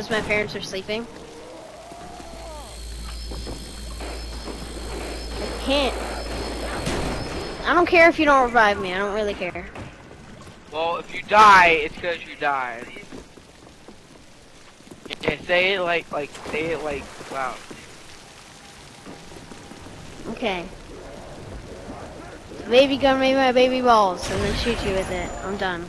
because my parents are sleeping. I can't. I don't care if you don't revive me. I don't really care. Well, if you die, it's because you died. Yeah, say it like, like, say it like wow. Okay. Baby gun made my baby balls, and then shoot you with it. I'm done.